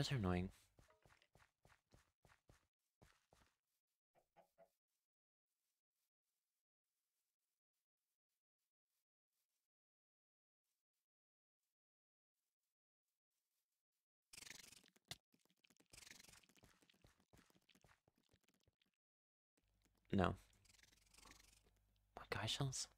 Those are annoying. No. What guy shells?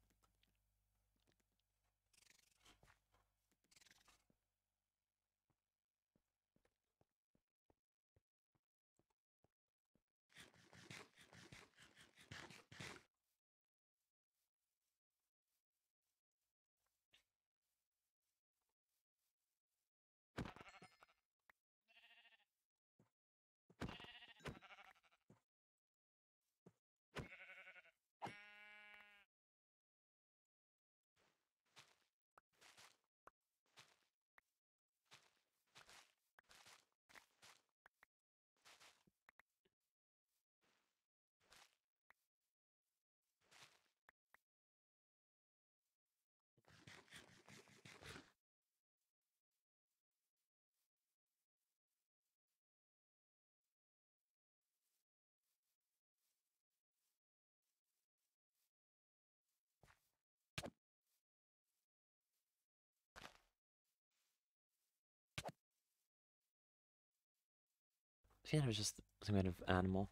See, it was just some kind of animal.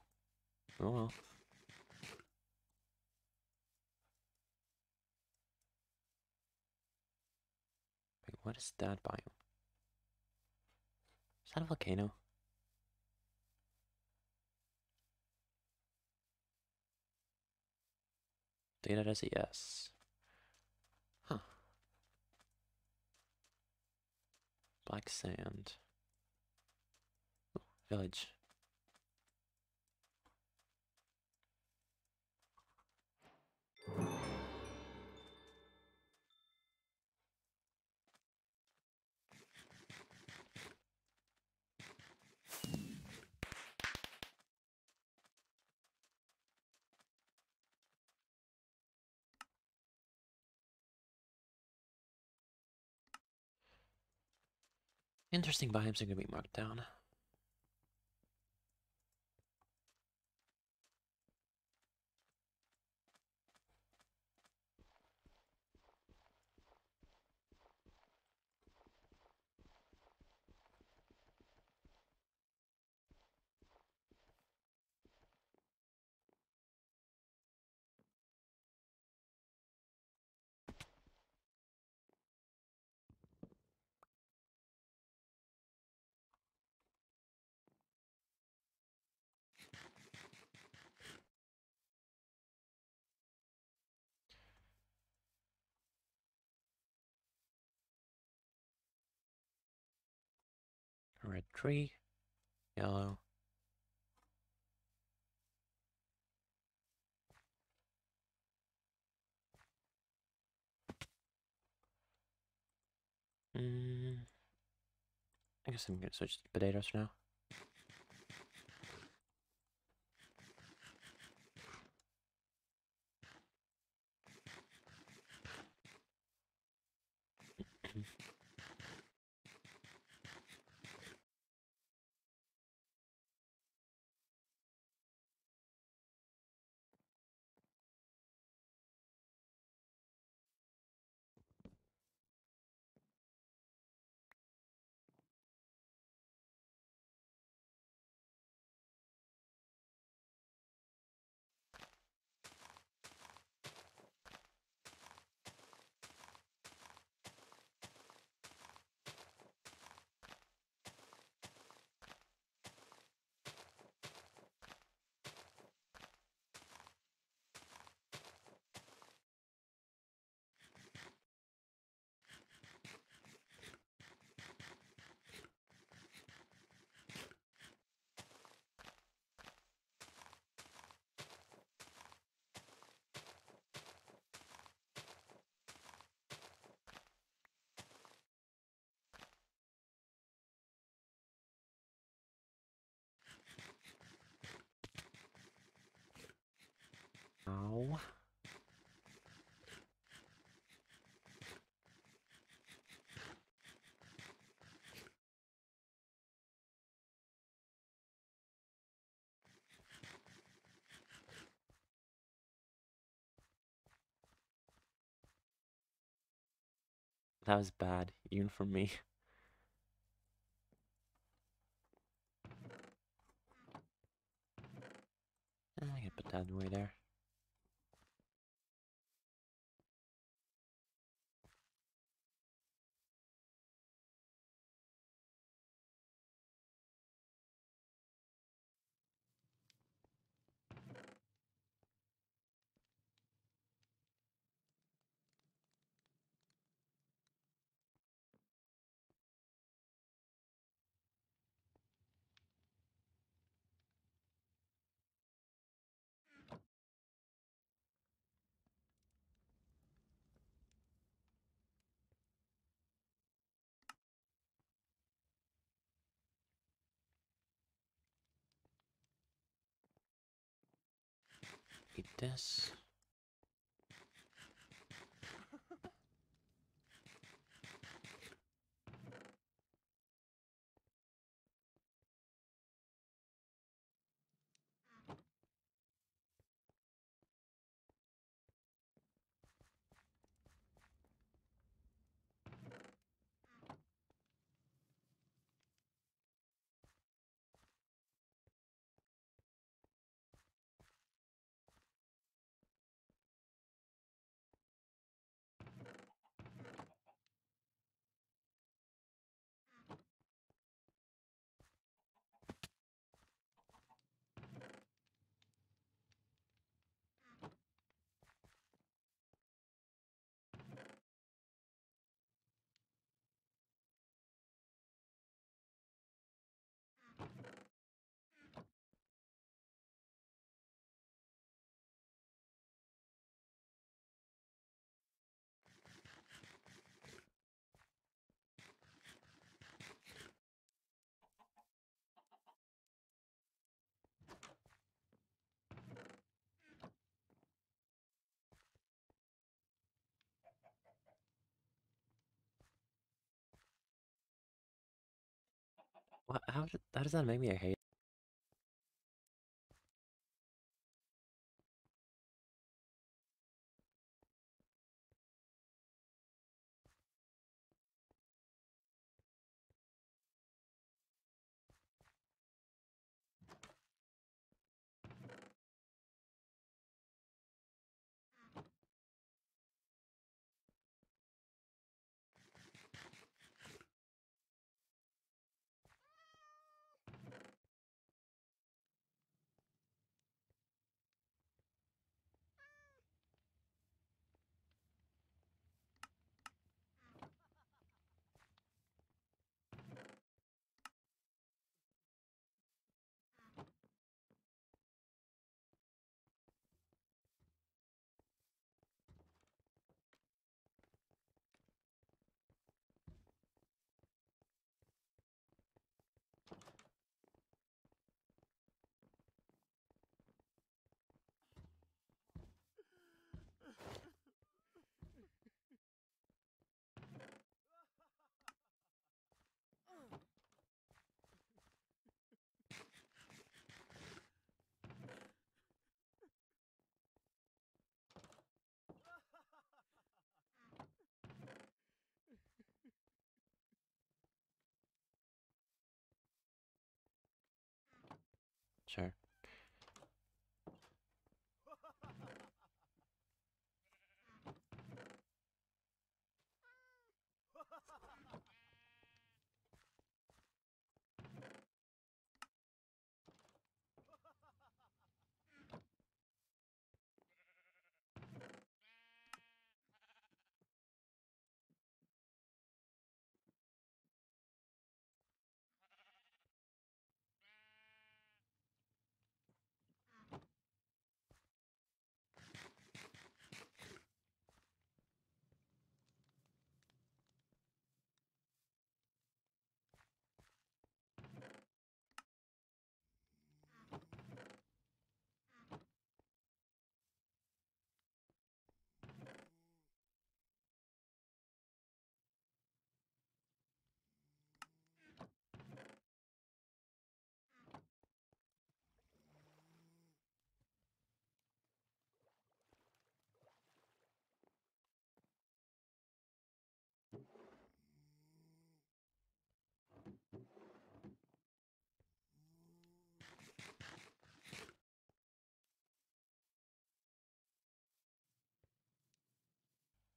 Oh well. Wait, what is that biome? Is that a volcano? Data as a yes. Huh. Black sand. Village. Interesting biomes are going to be marked down. Red tree, yellow. Mm, I guess I'm gonna switch to potatoes for now. That was bad, even for me. I can put that away there. Eat this. How, how does that make me a hate?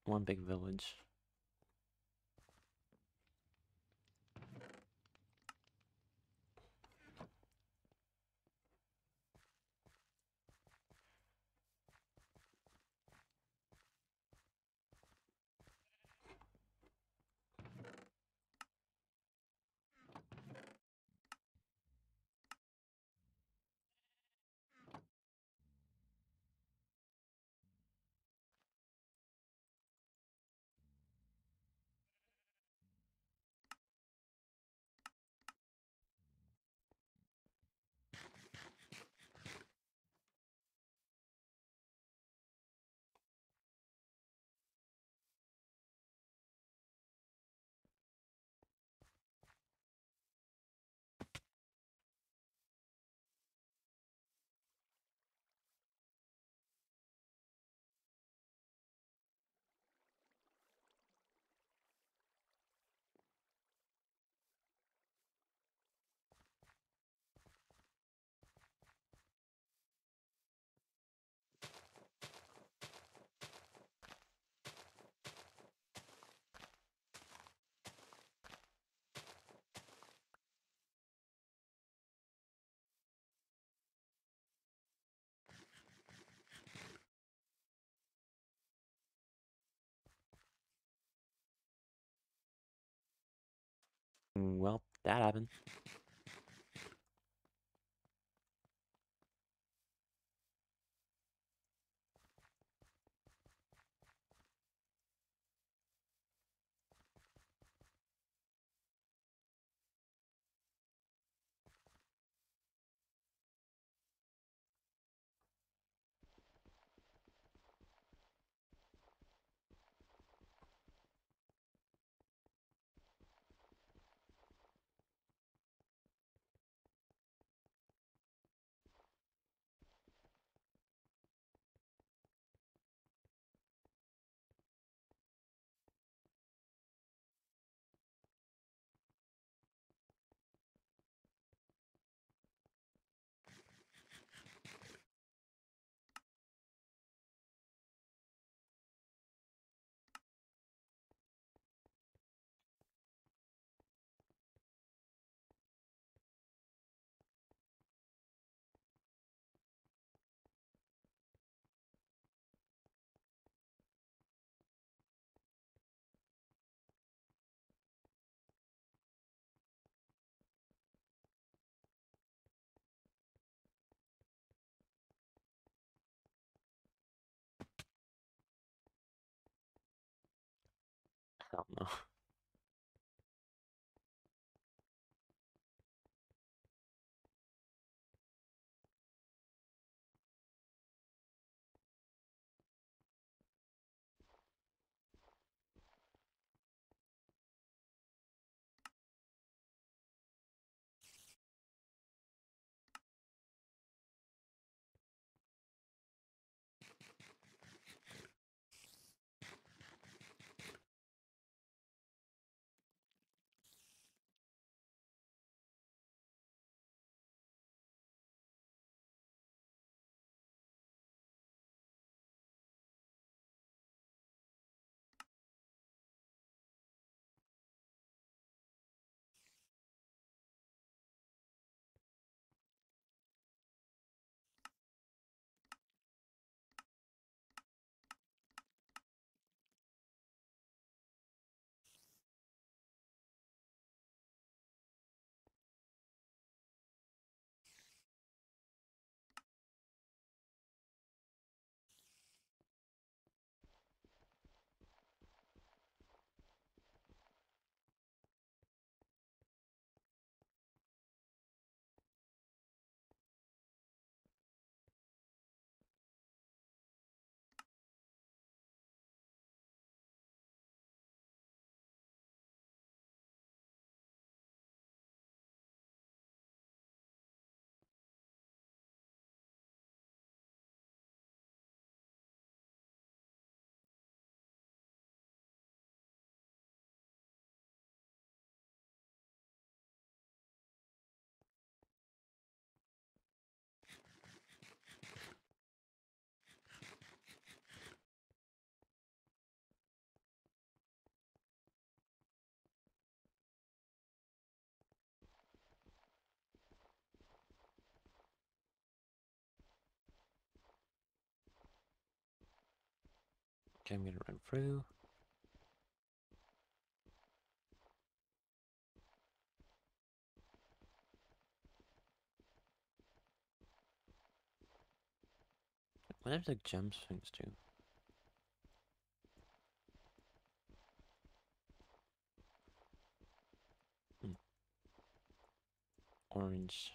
One big village. Mm, well, that happened. I Okay, I'm gonna run through. What are the gem swings do? Hmm. Orange.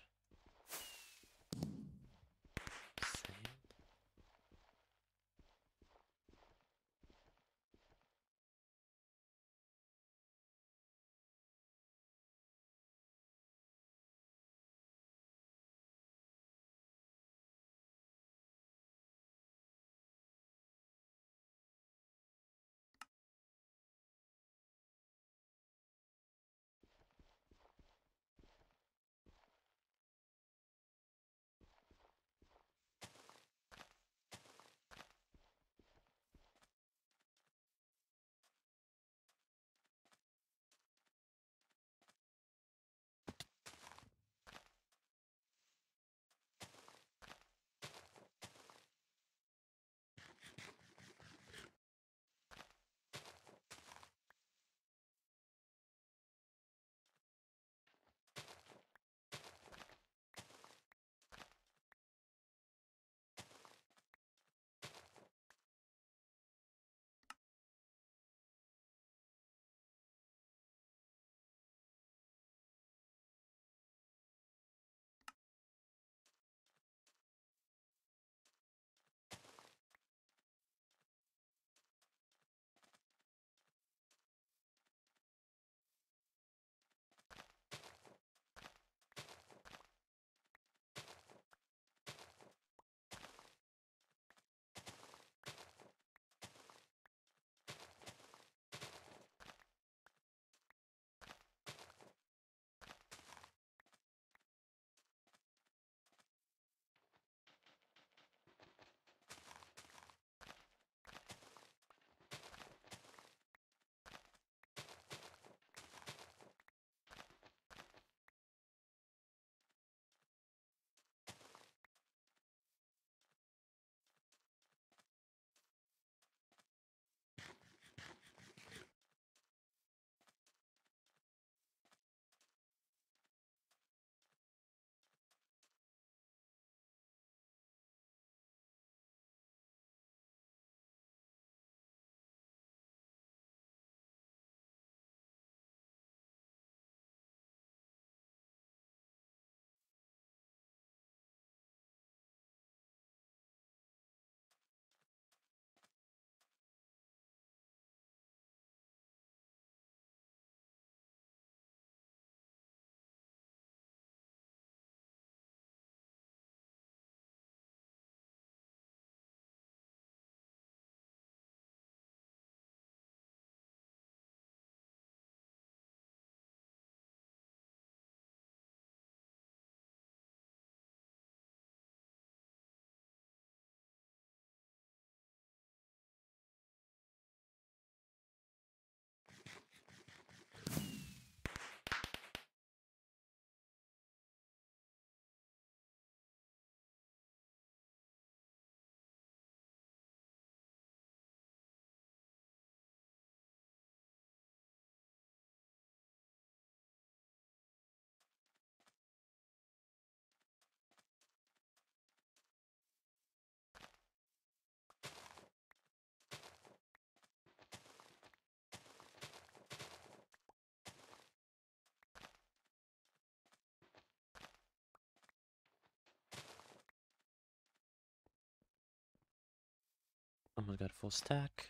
Almost got a full stack.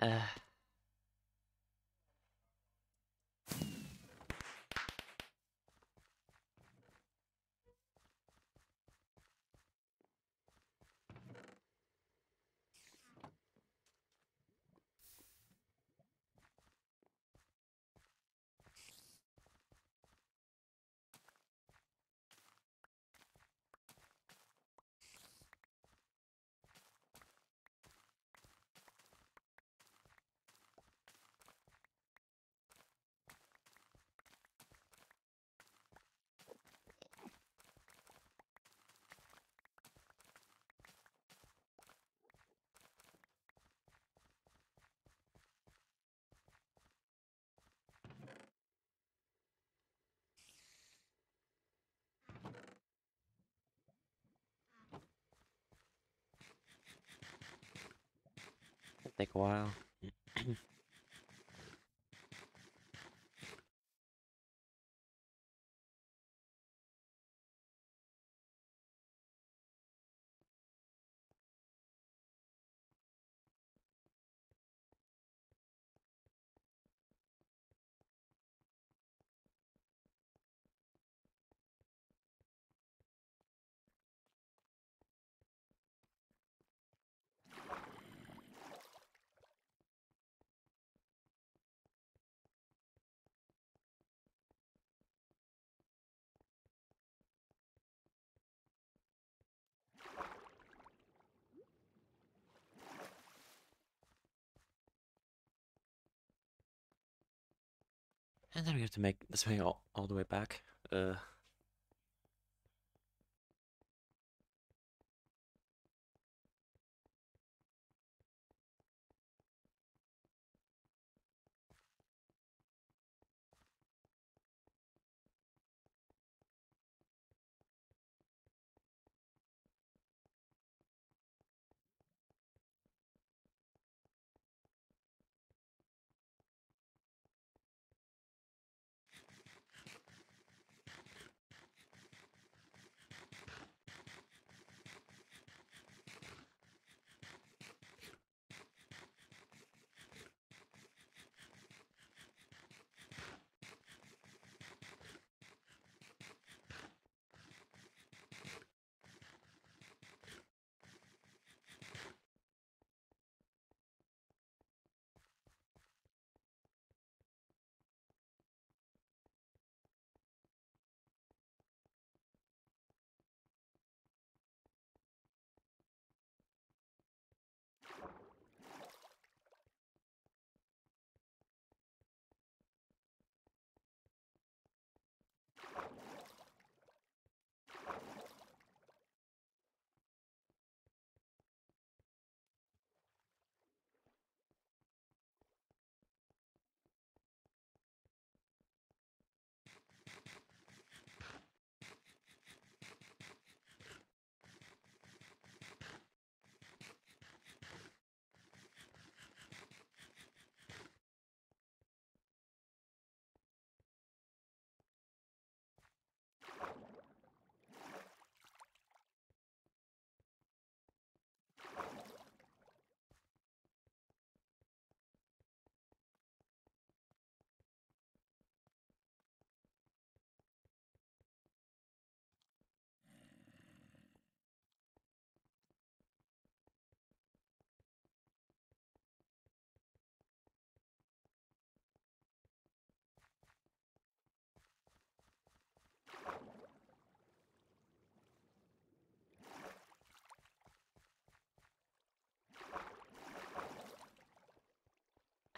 Uh. Take a while. And then we have to make this way all, all the way back. Uh,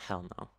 hell no.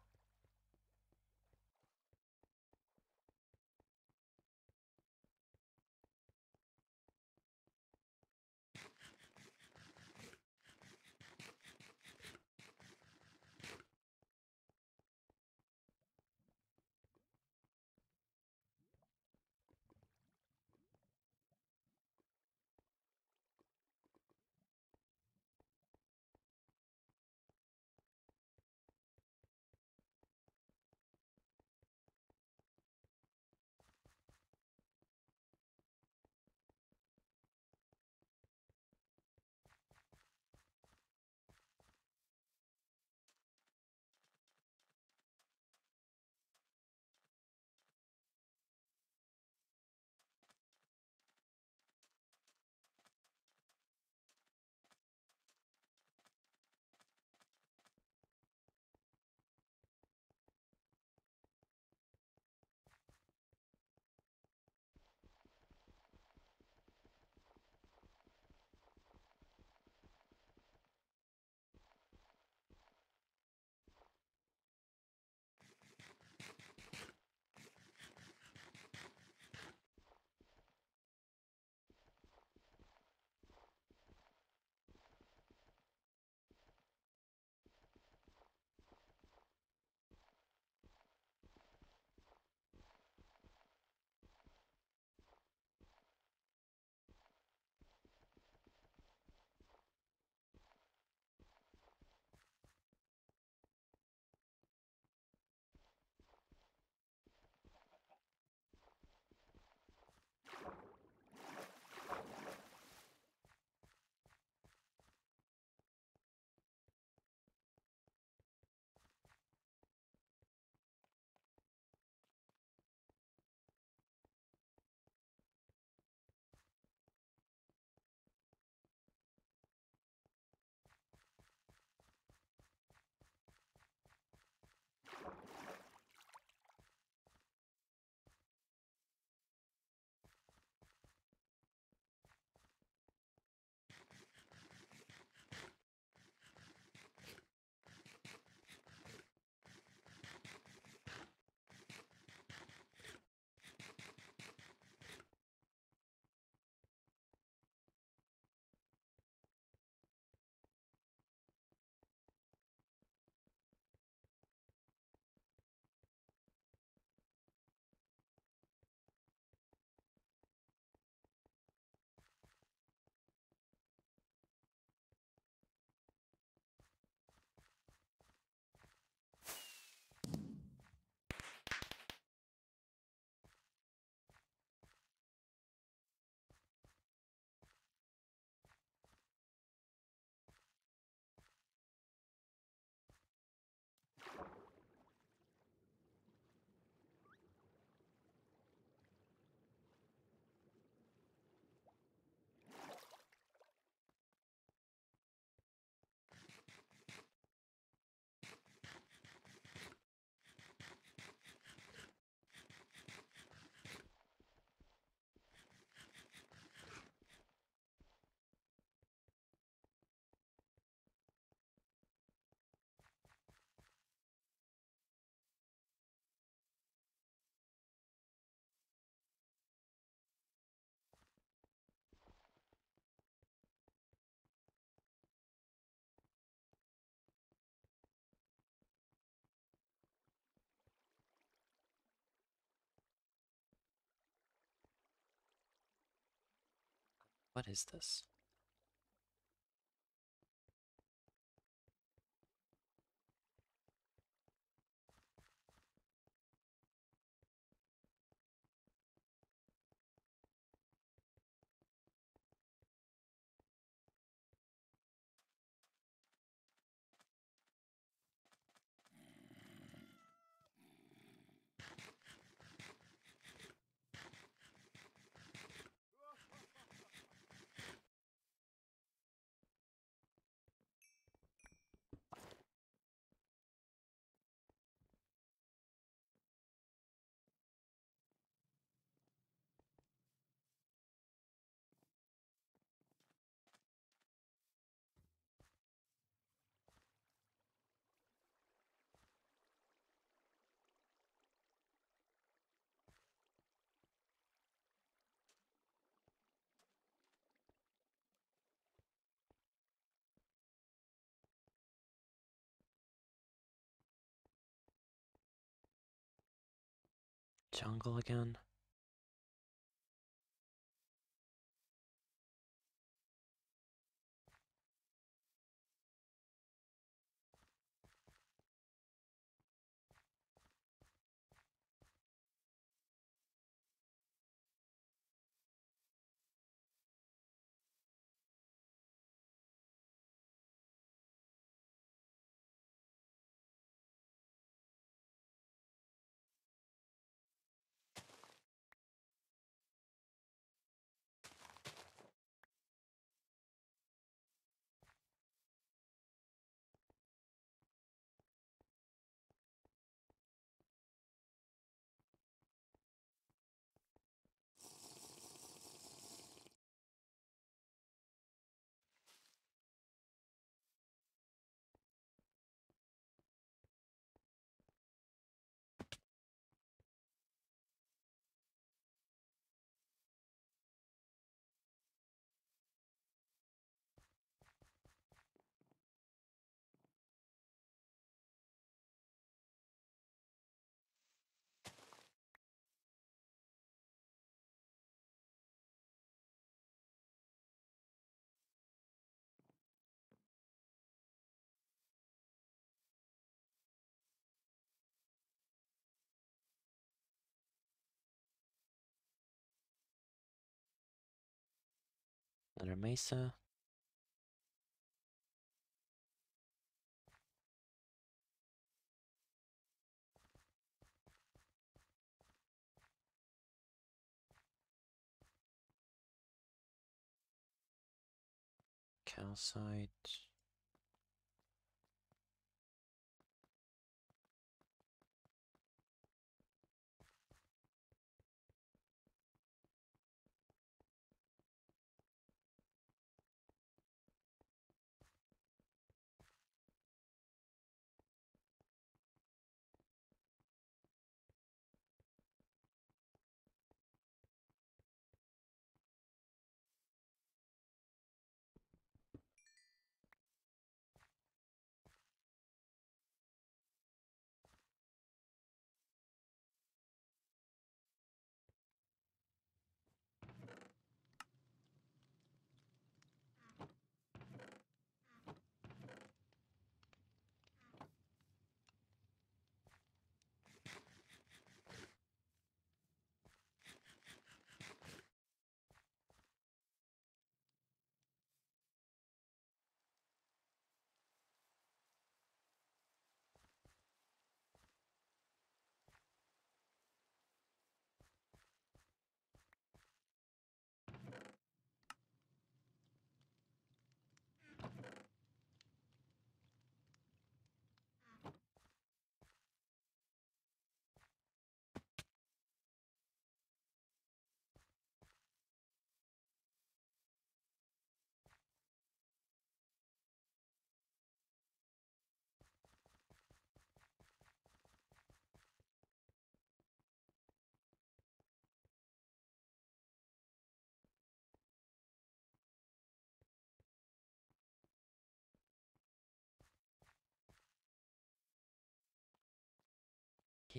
What is this? Jungle again? Another Mesa. Calcite.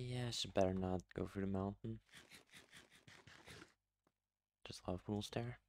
Yeah, should better not go through the mountain. Just love rules there.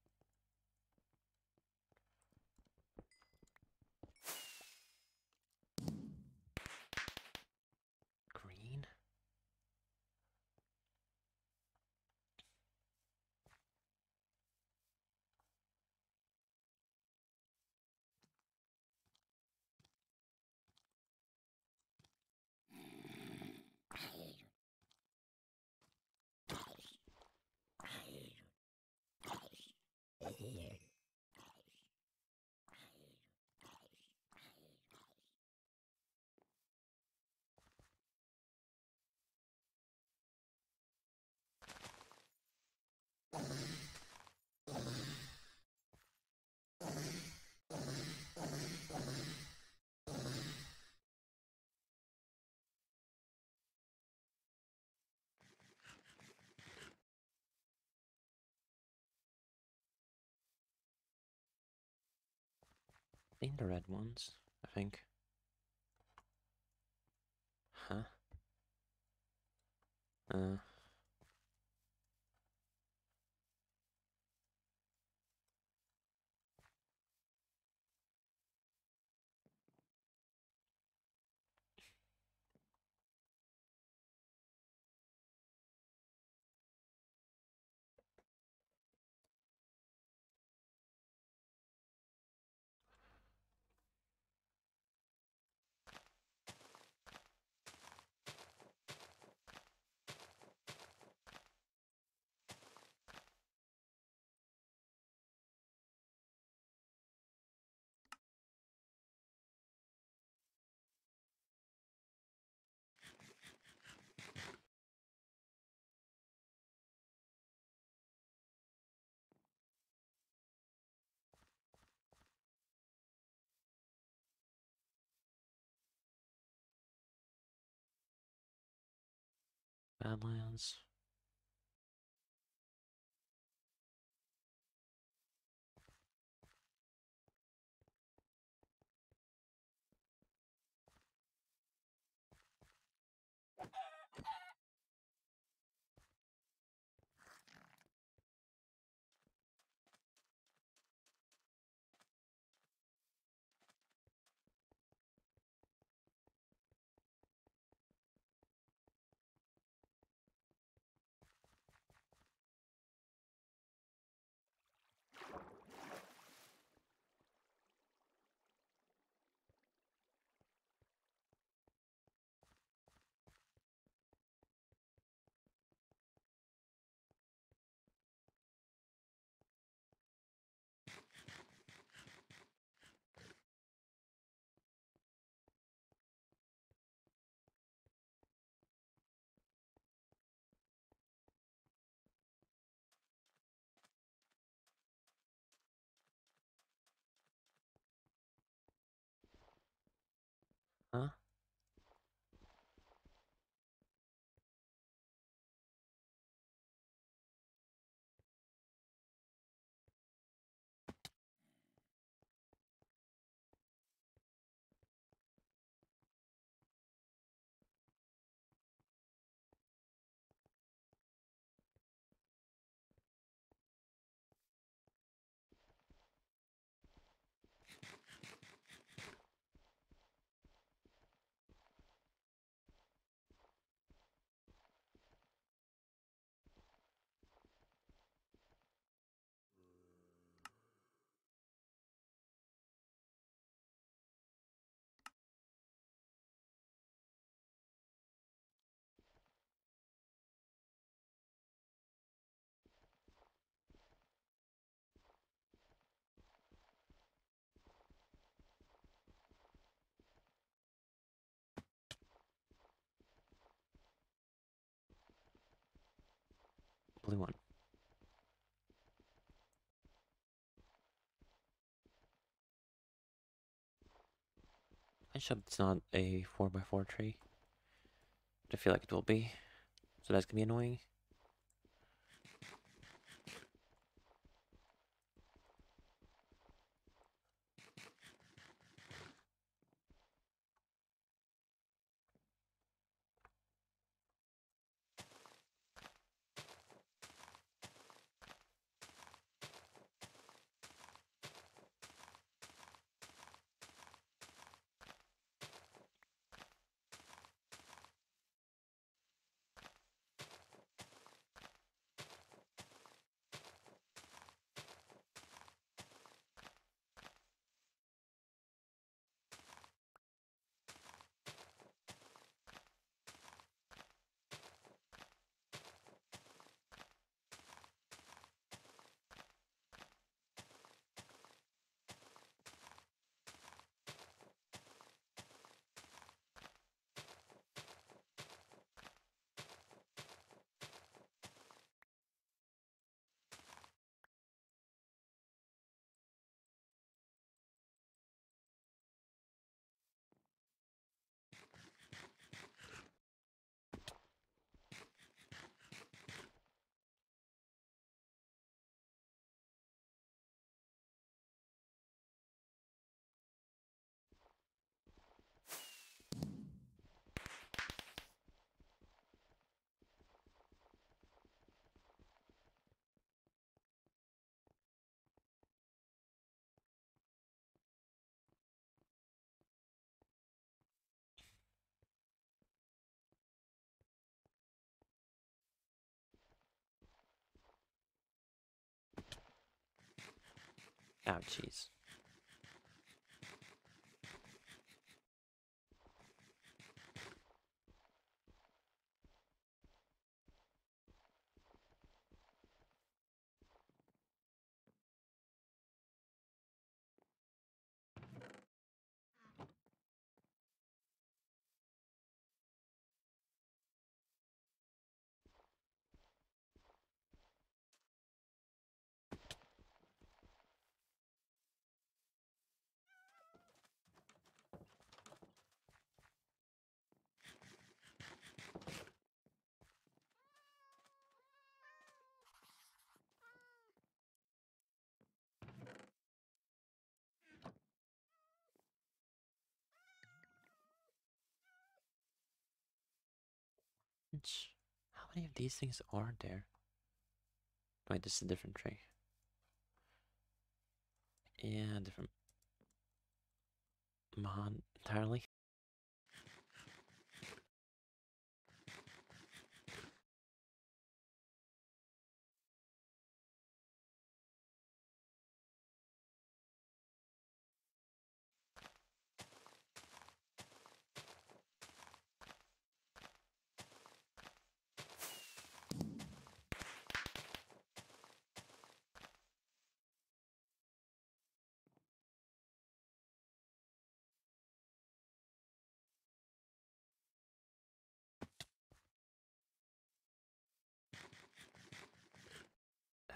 Think the red ones. I think. Huh? Uh. Badlands. Huh? Blue one. I hope it's not a 4x4 tree. But I feel like it will be. So that's gonna be annoying. Ouchies. How many of these things are there? Wait, this is a different tree. Yeah, different. Mon entirely.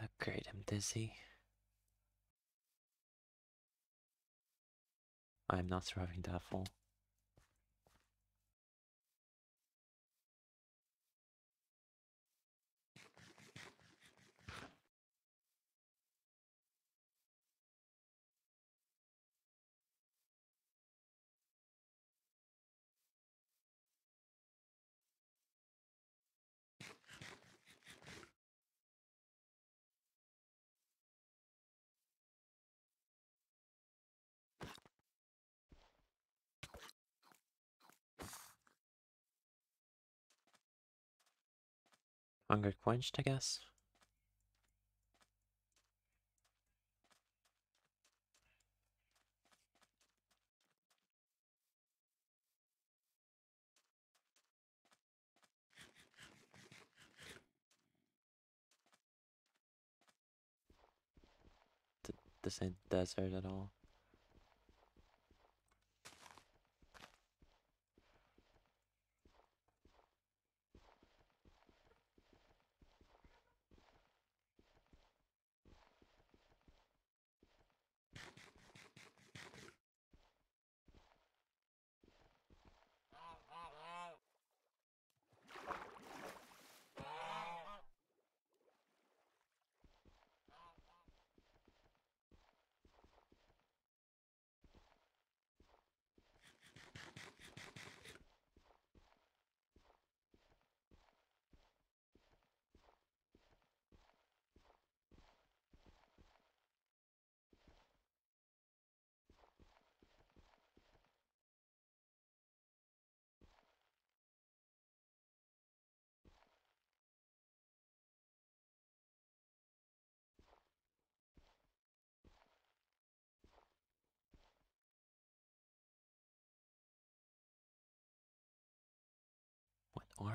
Oh, dizzy. I'm not surviving that fall. Hunger quenched, I guess. Th- This ain't desert at all.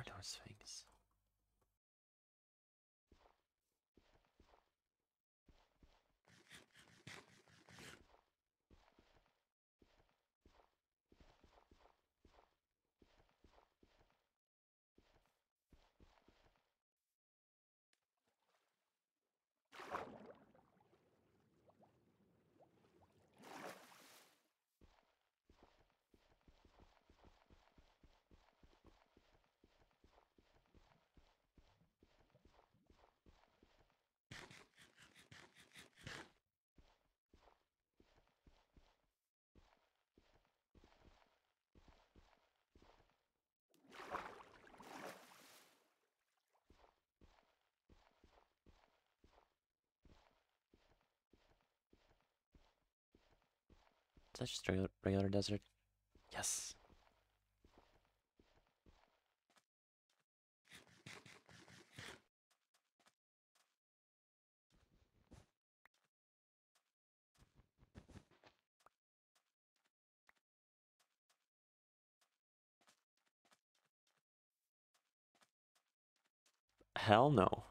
Those things? That's just regular, regular desert. Yes. Hell no.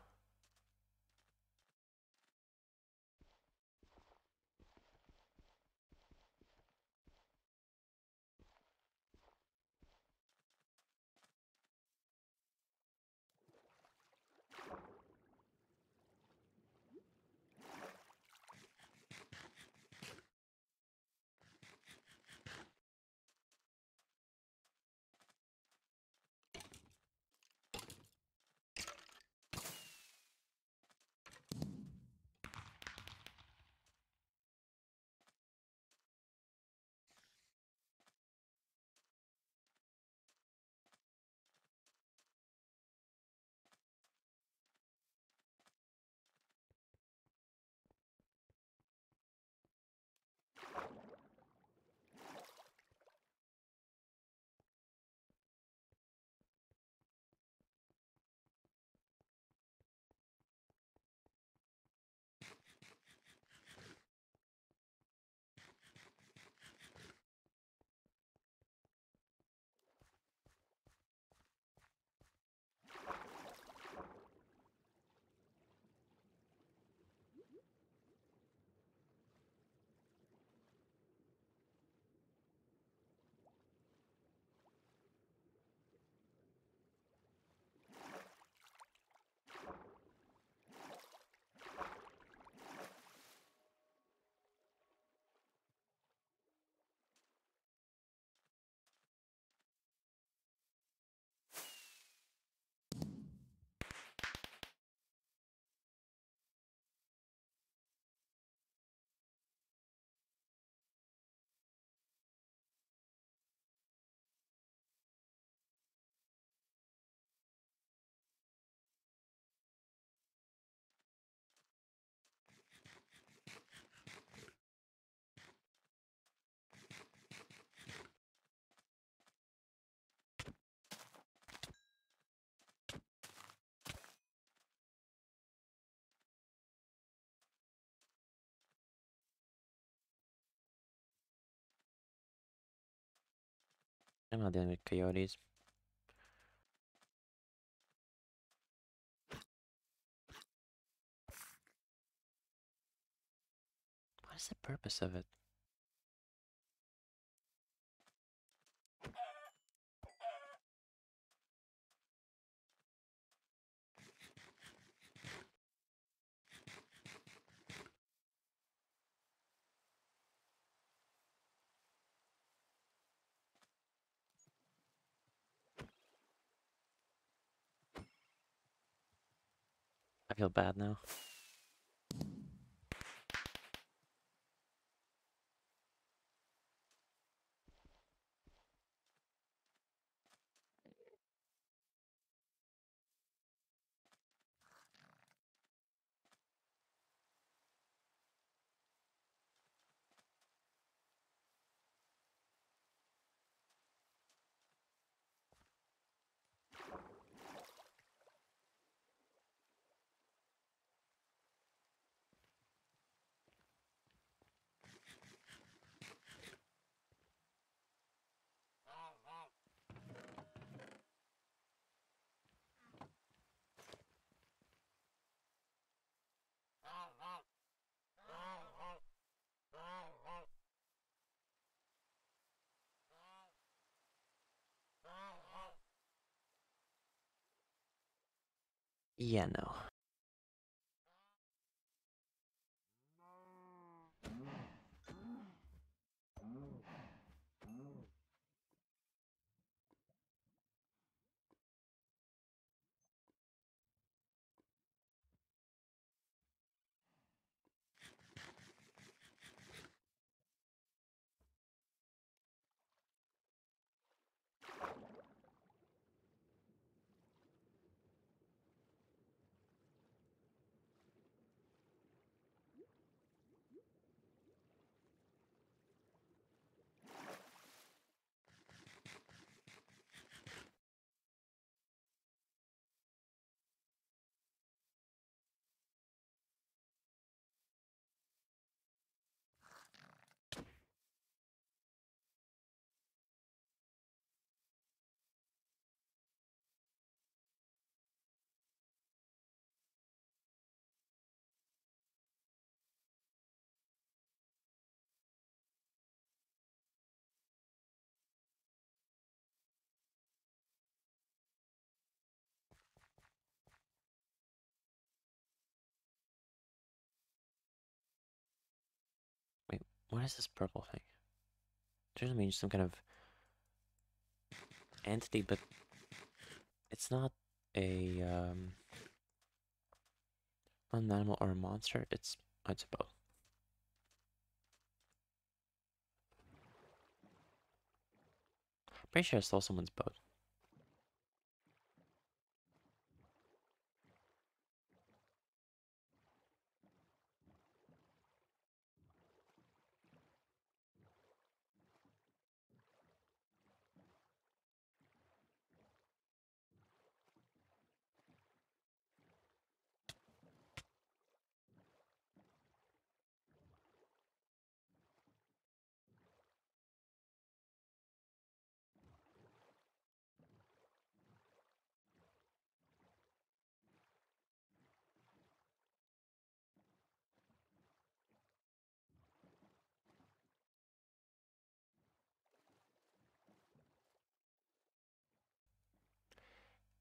I'm not dealing with coyotes. What is the purpose of it? Feel bad now. Yeah, no. What is this purple thing? There's mean some kind of entity, but it's not a um an animal or a monster. It's it's a boat. Pretty sure I stole someone's boat.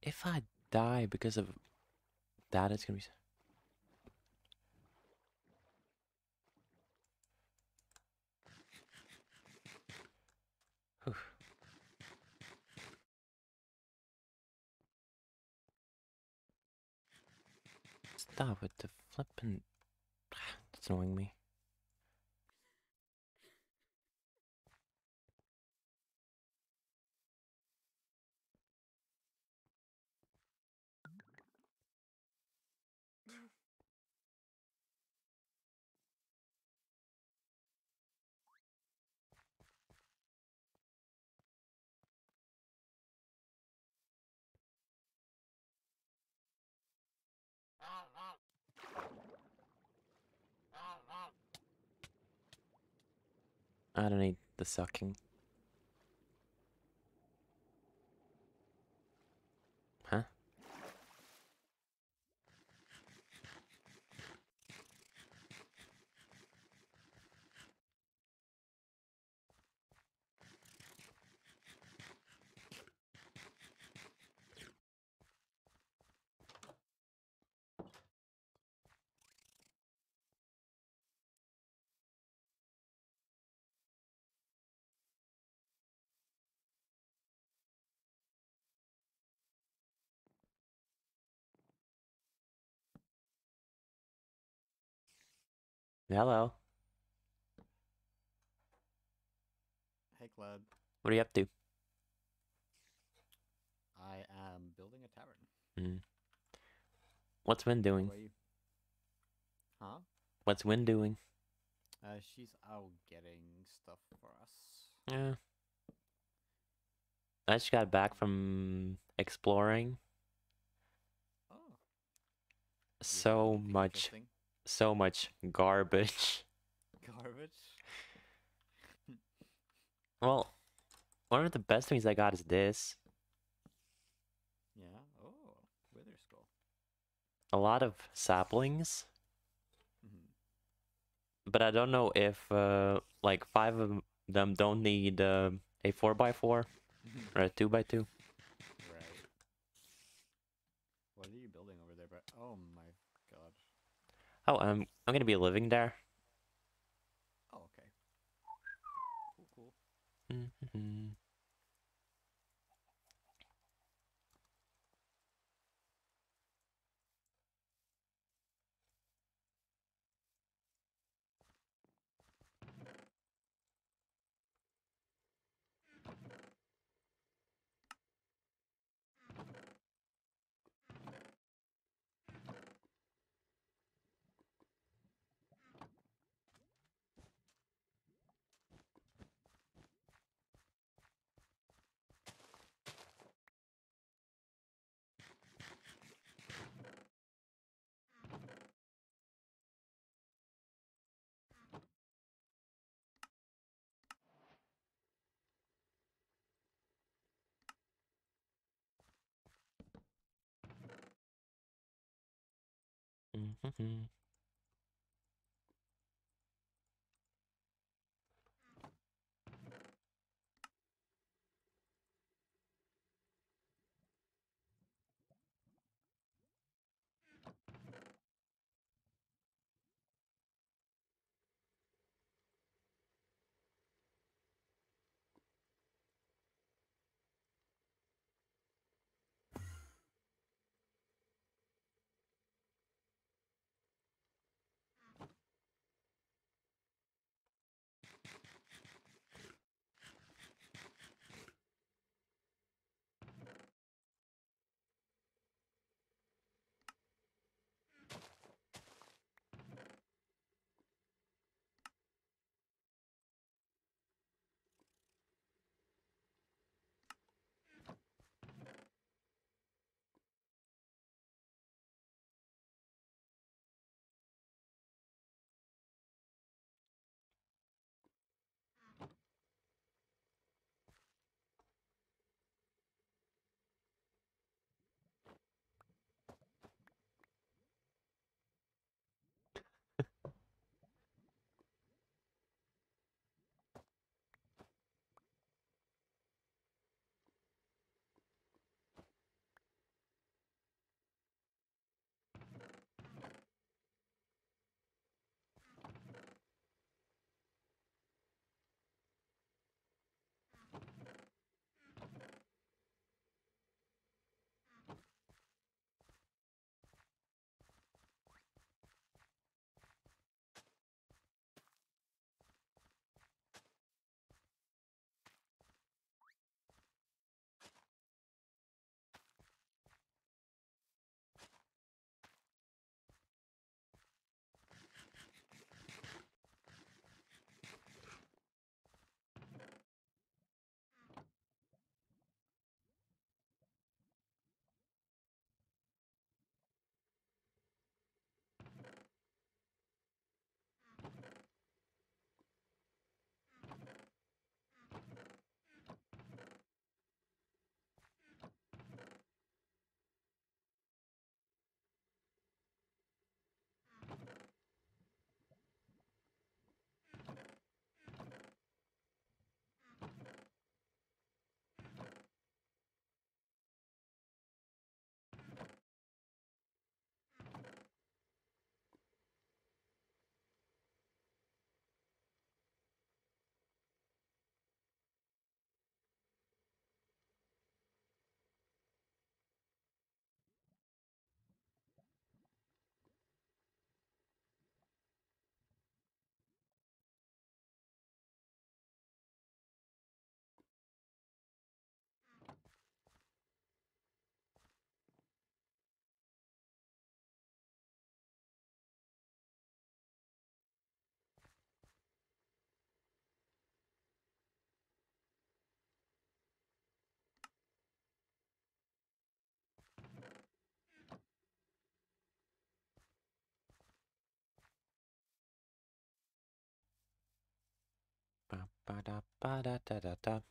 If I die because of that, it's gonna be. Stop with the flippin'. That's annoying me. I don't need the sucking. Huh? Hello. Hey, Cloud. What are you up to? I am building a tavern. Mm. What's Win doing? Huh? What's Win doing? Uh, she's out getting stuff for us. Yeah. I just got back from exploring. Oh. So much? So much garbage. Garbage? Well, one of the best things I got is this. Yeah. Oh, wither skull. A lot of saplings, Mhm. but I don't know if uh, like five of them don't need uh, a four by four or a two by two. right. What are you building over there, Brett? Oh my god. Oh, um, I'm gonna be living there. Oh, okay. Cool, cool. Mhm. Mhm. Ba da ba da da da da.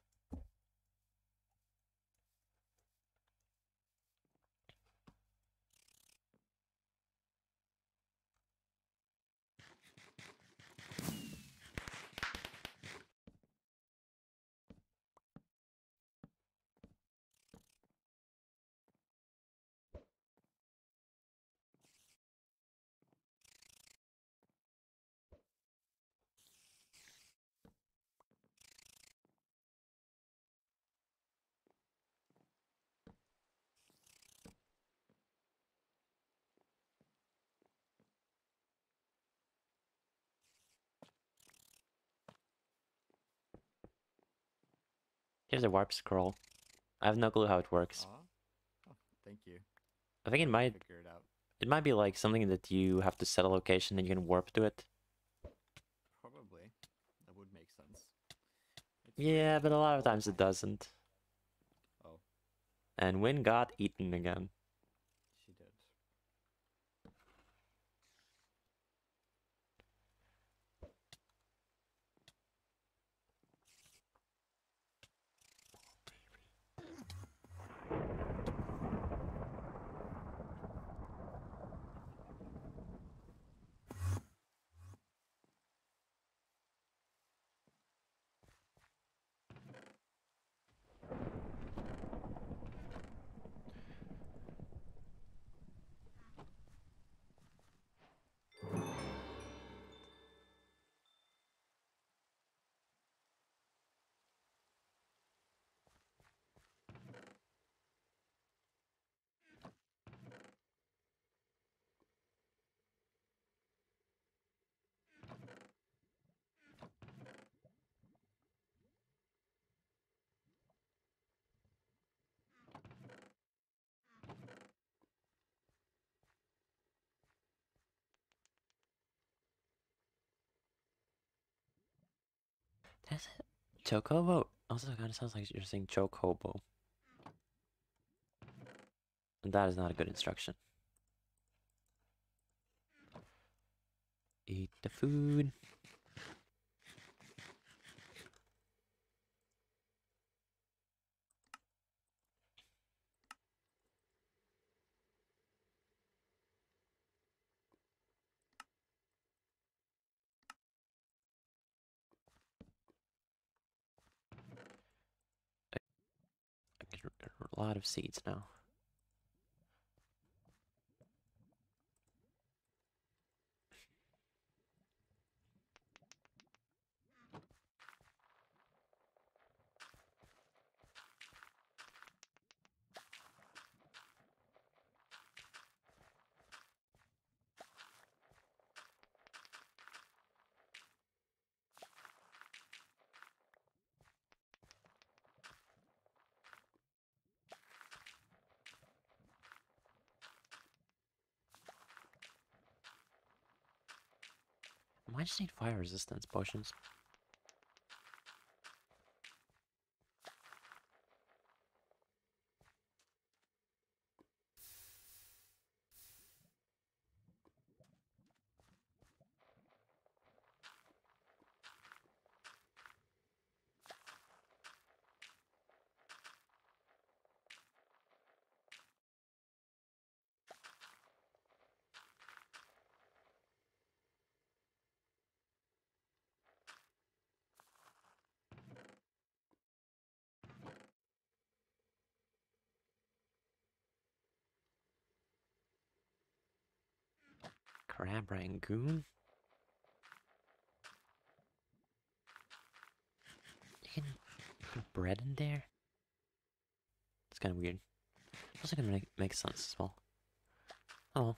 Here's a warp scroll. I have no clue how it works. Oh, thank you. I think it might Figure it out. it might be like something that you have to set a location and you can warp to it. Probably. That would make sense. It's Yeah, but a lot of times it doesn't. Oh, And Win got eaten again. she did. That's it. Chocobo. Also, kind of sounds like you're saying chocobo. And that is not a good instruction. Eat the food. I get a lot of seeds now. I just need fire resistance potions. Rangoon? You can put bread in there? It's kind of weird. Also gonna make, make sense as well. Oh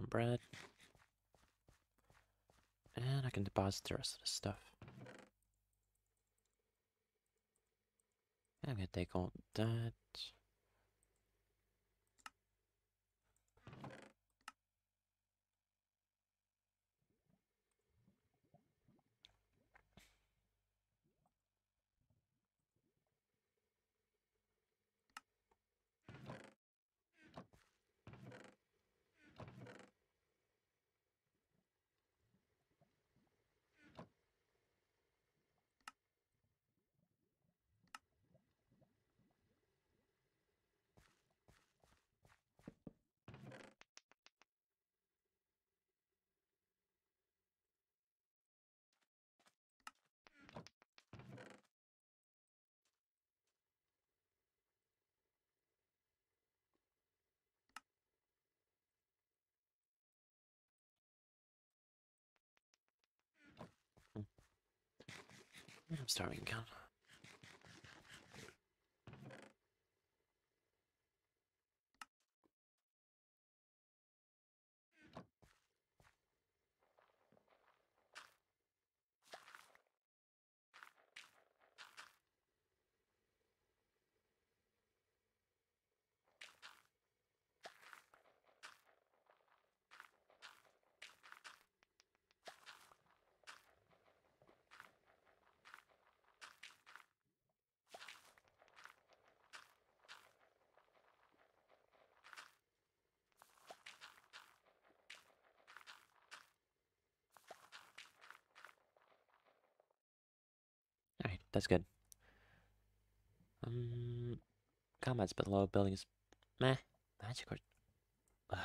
Some bread. And I can deposit the rest of the stuff. I'm gonna take all that. I'm starving again. That's good. Um, combat's a bit low, building is meh. Magic or. Ugh,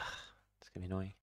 it's gonna be annoying.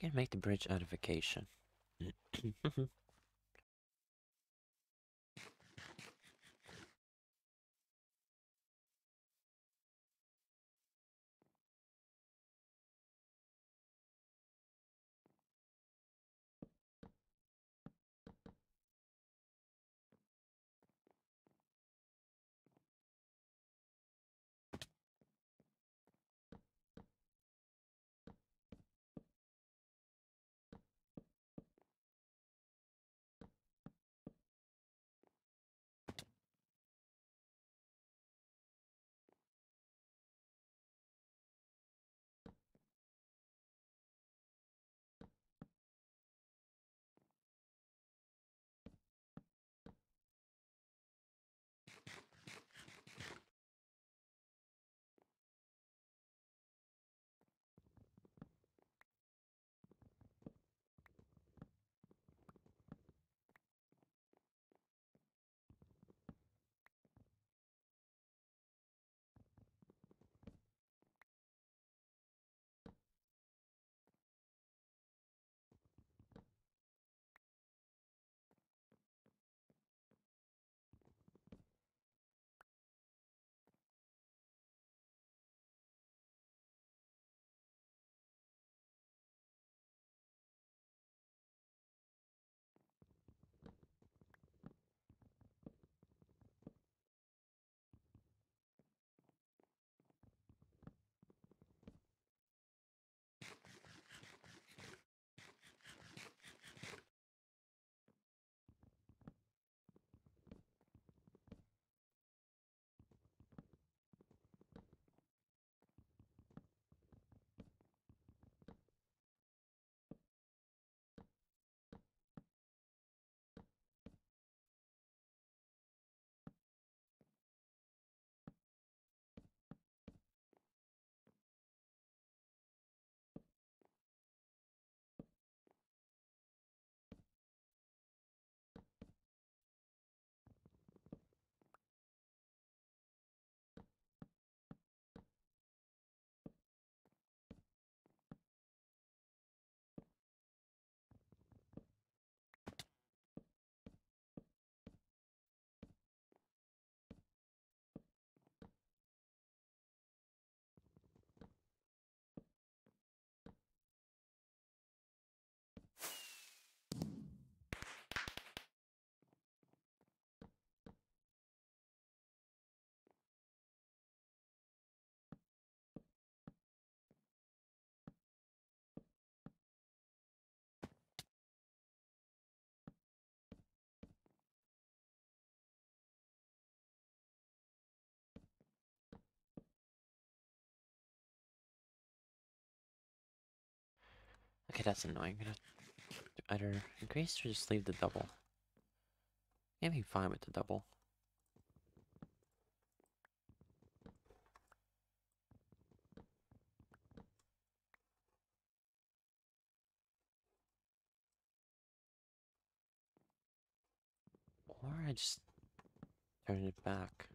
Can make the bridge out of vacation. Okay, that's annoying. I'm gonna either increase or just leave the double. Maybe fine with the double. Or I just turn it back.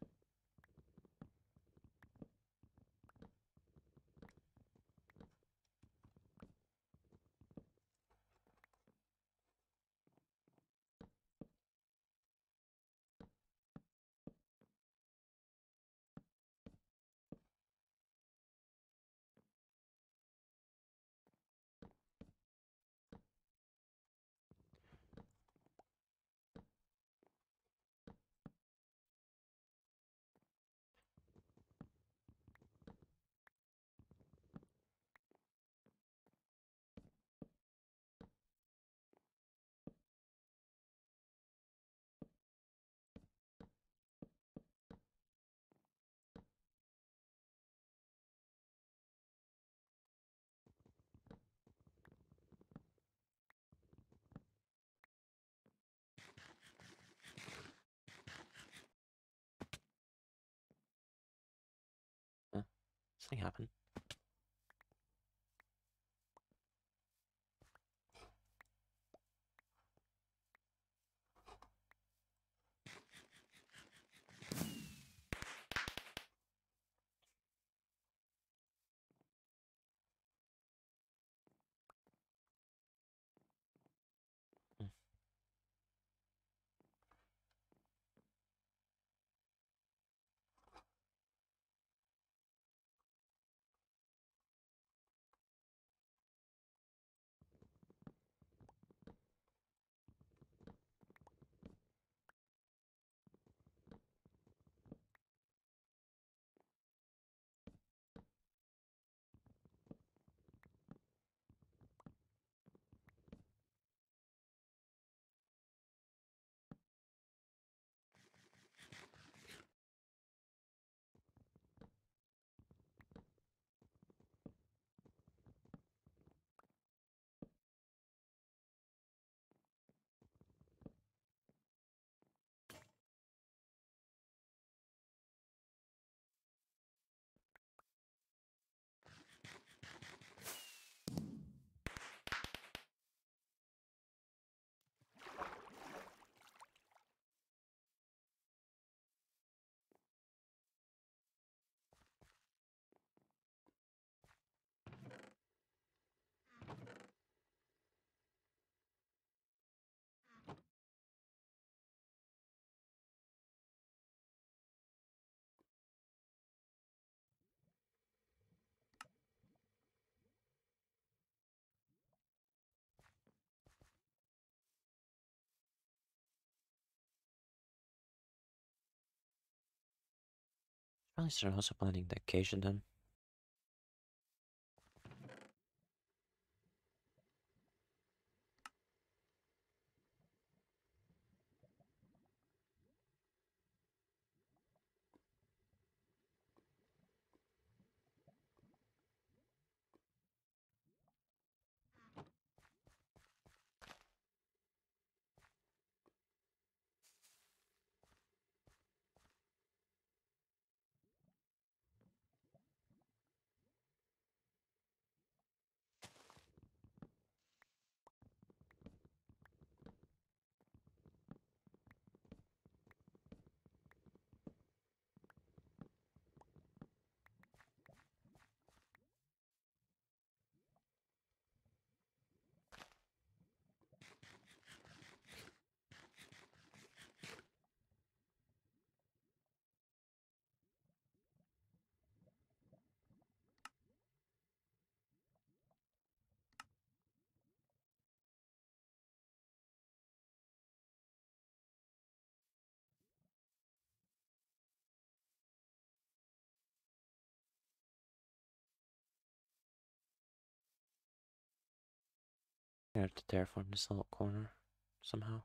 Something happened. Probably start also planting the acacia then. I have to terraform this little corner somehow.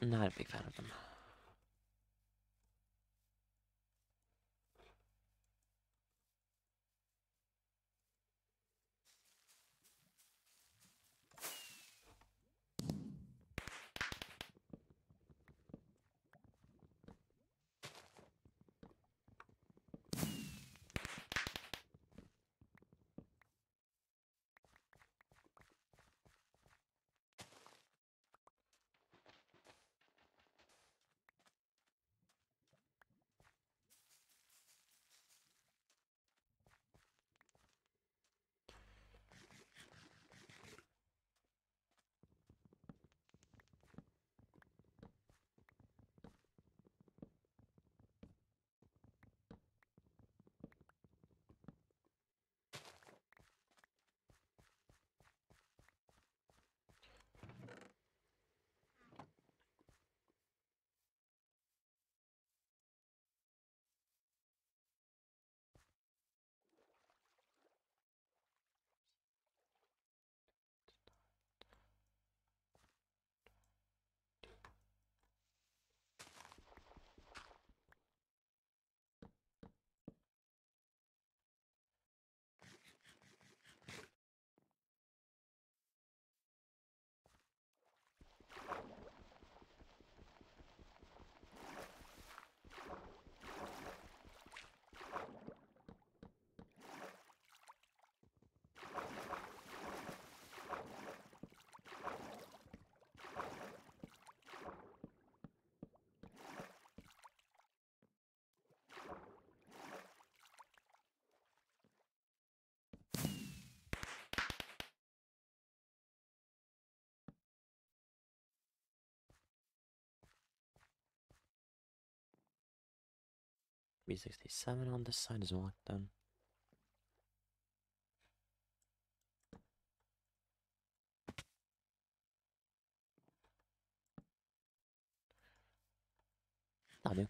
Not a big fan of them. B67 on this side is locked then. That'll do.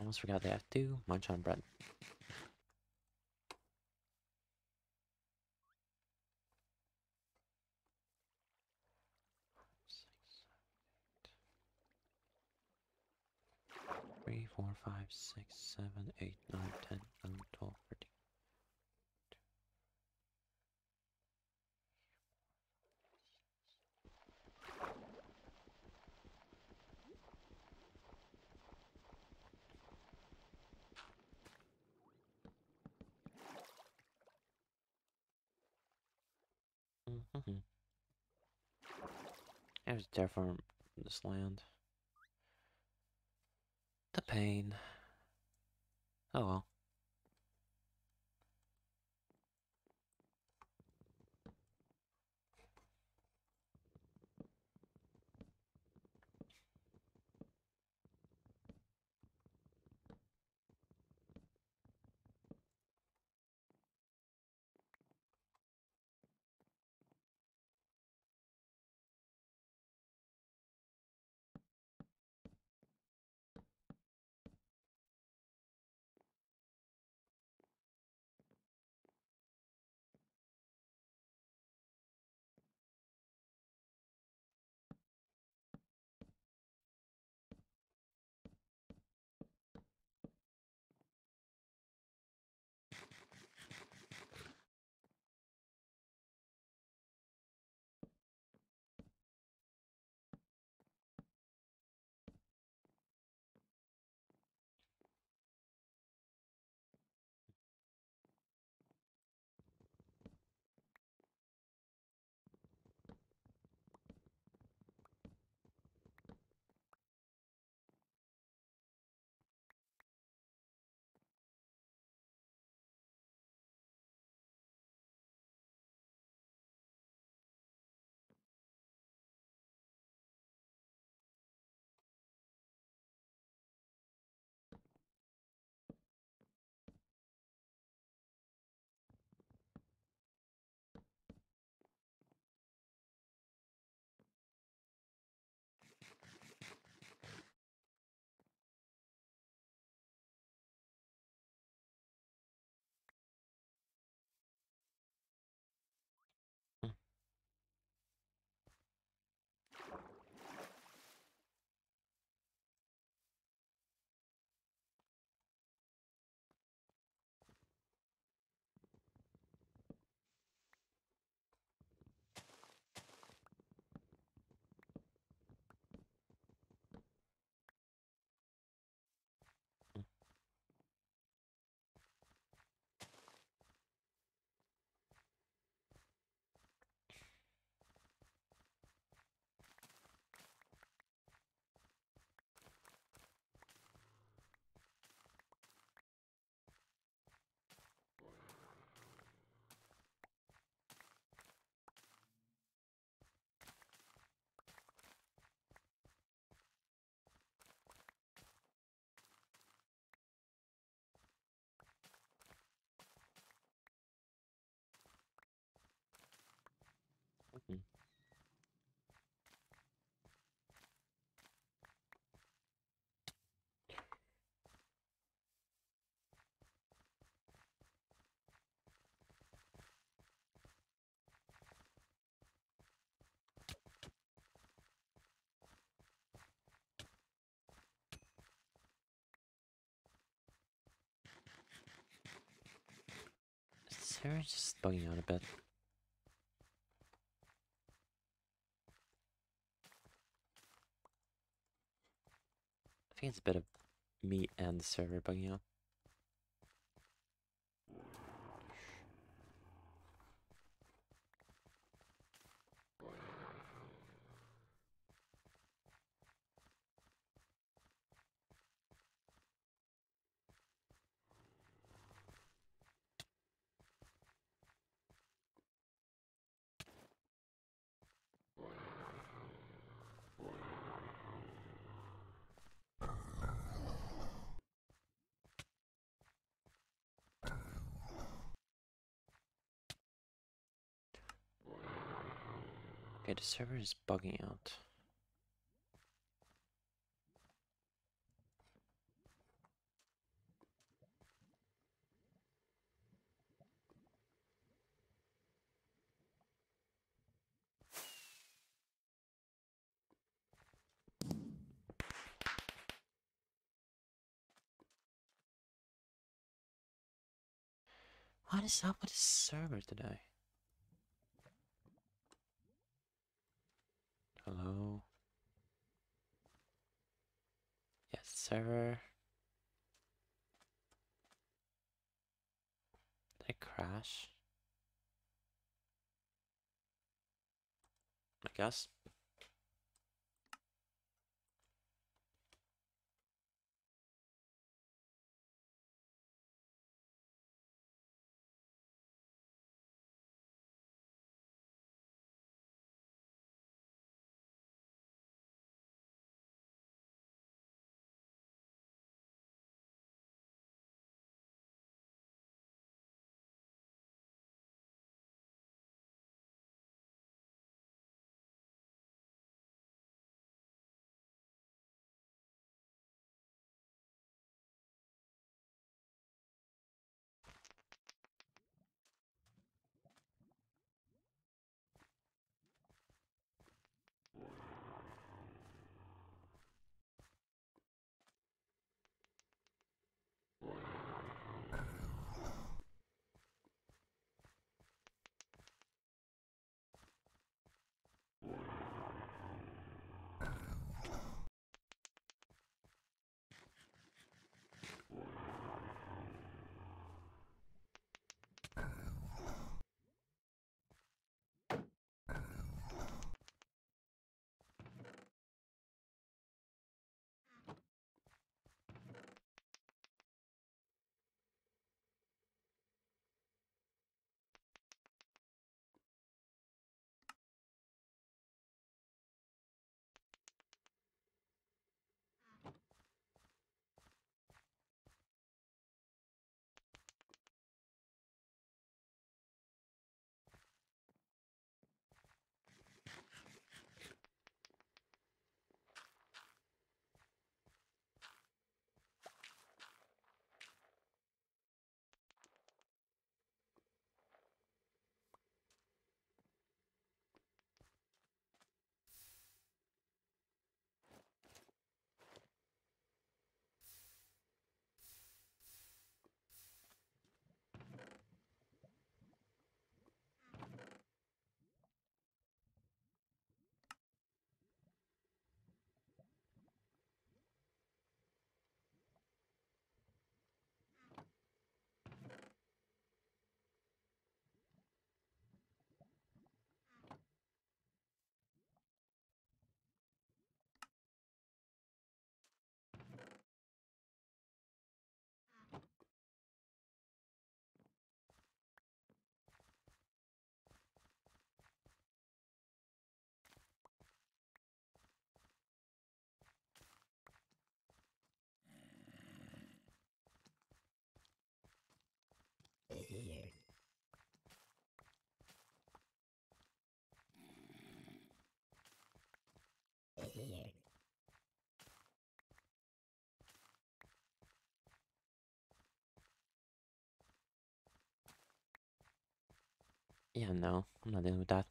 Almost forgot they have to munch on bread. Three, four, five, six, seven, eight, nine, ten, eleven, twelve, thirteen. Mm-hmm. I was terraform this land. The pain. Oh well. Mm. Sarah's just bugging out a bit. Think it's a bit of me and the server bugging out. The server is bugging out. What is up with the server today? Hello? Yes, server. Did it crash? I guess. Yeah, no, I'm not dealing with that.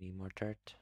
Need more dirt.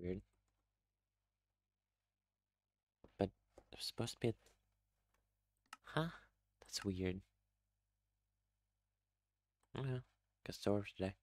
Weird. But there's supposed to be a. Huh? That's weird. Okay. Guess it's over for today.